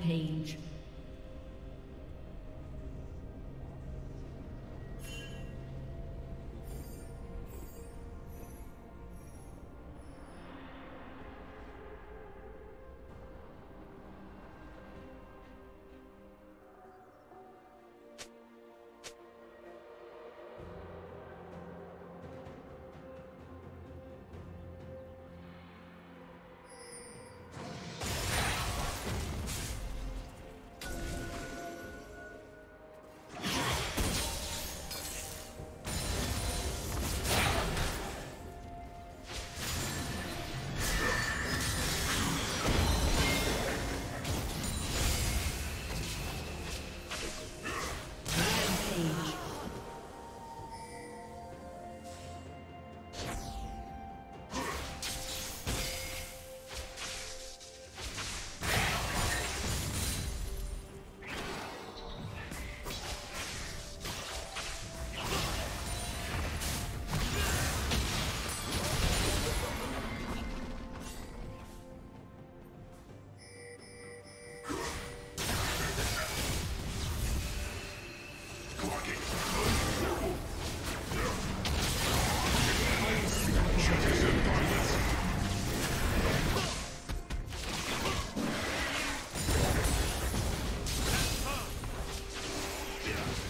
Rampage.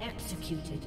Executed.